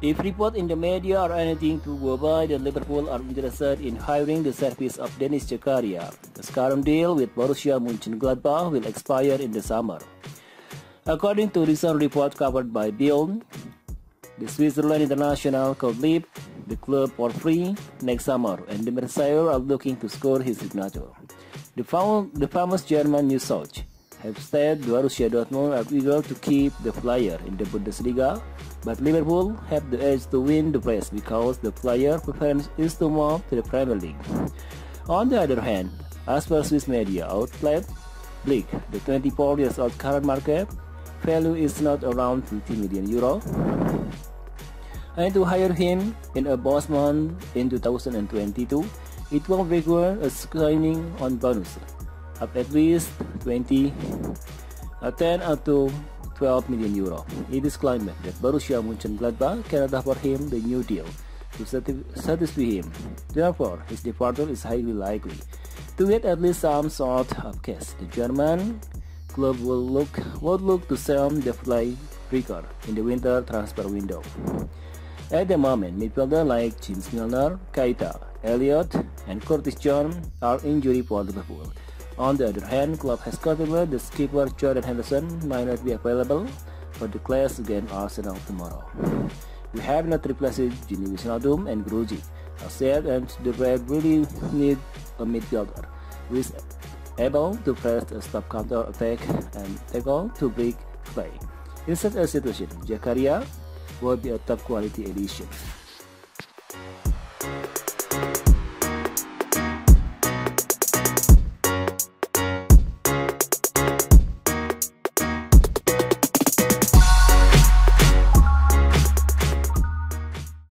If reports in the media are anything to go by, the Liverpool are interested in hiring the service of Denis Zakaria. The current deal with Borussia Mönchengladbach will expire in the summer. According to recent report covered by Bild, the Switzerland international could leave the club for free next summer, and the Messiah are looking to score his signature. The, the famous German news source have said Borussia Dortmund are eager to keep the player in the Bundesliga, but Liverpool have the edge to win the race because the player preference is to move to the Premier League. On the other hand, as per Swiss media outlet Blick, the 24 years old current market value is not around 50 million euro. And to hire him in a Bosman in 2022, it will require a signing on bonus of at least 20, uh, 10 up to 12 million euro. It is claimed that Borussia Mönchengladbach cannot offer him the new deal to satisfy him. Therefore, his departure is highly likely. To get at least some sort of cash, the German club will look would look to sell the fly breaker in the winter transfer window. At the moment, midfielders like James Milner, Keita, Elliott, and Curtis Jones are injury for Liverpool. On the other hand, club has confirmed the skipper Jordan Henderson might not be available for the clash against Arsenal tomorrow. We have not replaced Gini Wijnaldum and Grujic. As said, and the Red really need a midfielder who is able to press a stop counter attack and tackle to break play. In such a situation, Zakaria will be a top quality addition.